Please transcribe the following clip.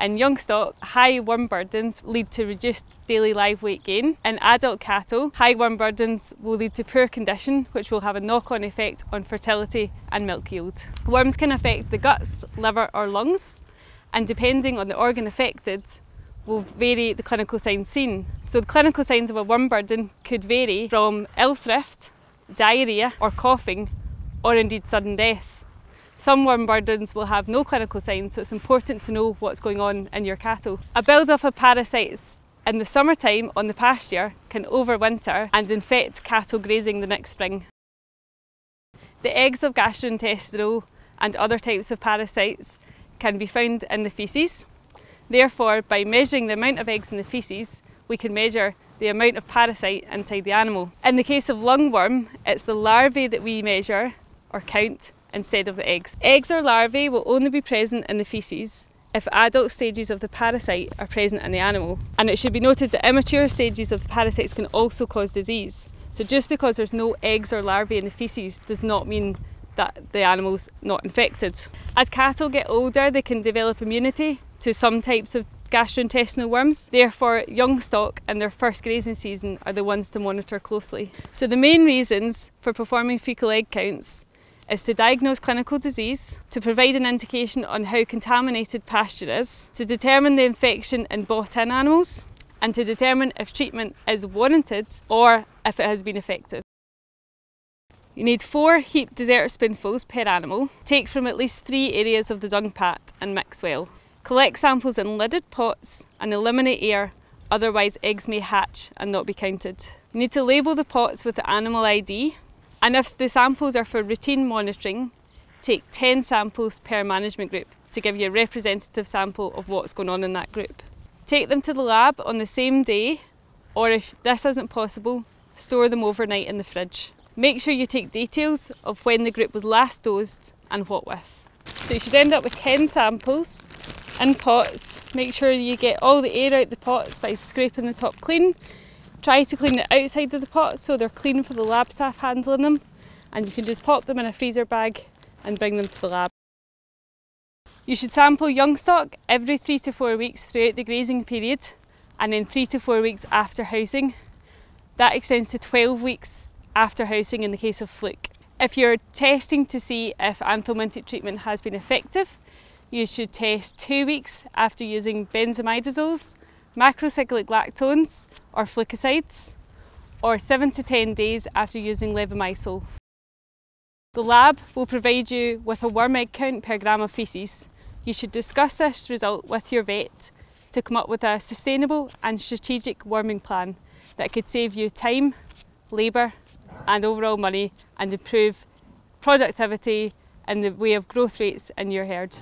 In young stock, high worm burdens lead to reduced daily live weight gain. In adult cattle, high worm burdens will lead to poor condition, which will have a knock on effect on fertility and milk yield. Worms can affect the guts, liver, or lungs, and depending on the organ affected, will vary the clinical signs seen. So, the clinical signs of a worm burden could vary from ill thrift, diarrhoea, or coughing, or indeed sudden death. Some worm burdens will have no clinical signs, so it's important to know what's going on in your cattle. A build-up of parasites in the summertime on the pasture can overwinter and infect cattle grazing the next spring. The eggs of gastrointestinal and other types of parasites can be found in the faeces. Therefore, by measuring the amount of eggs in the faeces, we can measure the amount of parasite inside the animal. In the case of lungworm, it's the larvae that we measure or count instead of the eggs. Eggs or larvae will only be present in the faeces if adult stages of the parasite are present in the animal. And it should be noted that immature stages of the parasites can also cause disease. So just because there's no eggs or larvae in the faeces does not mean that the animal's not infected. As cattle get older, they can develop immunity to some types of gastrointestinal worms. Therefore, young stock in their first grazing season are the ones to monitor closely. So the main reasons for performing fecal egg counts is to diagnose clinical disease, to provide an indication on how contaminated pasture is, to determine the infection in bought-in animals, and to determine if treatment is warranted or if it has been effective. You need four heaped dessert spoonfuls per animal. Take from at least three areas of the dung pat and mix well. Collect samples in lidded pots and eliminate air, otherwise eggs may hatch and not be counted. You need to label the pots with the animal ID and if the samples are for routine monitoring, take 10 samples per management group to give you a representative sample of what's going on in that group. Take them to the lab on the same day, or if this isn't possible, store them overnight in the fridge. Make sure you take details of when the group was last dosed and what with. So you should end up with 10 samples in pots. Make sure you get all the air out the pots by scraping the top clean Try to clean the outside of the pot so they're clean for the lab staff handling them and you can just pop them in a freezer bag and bring them to the lab. You should sample young stock every three to four weeks throughout the grazing period and then three to four weeks after housing. That extends to 12 weeks after housing in the case of fluke. If you're testing to see if anthelmintic treatment has been effective, you should test two weeks after using benzimidazoles macrocyclic lactones or flukicides, or 7 to 10 days after using levamisole. The lab will provide you with a worm egg count per gram of faeces. You should discuss this result with your vet to come up with a sustainable and strategic worming plan that could save you time, labour and overall money and improve productivity and the way of growth rates in your herd.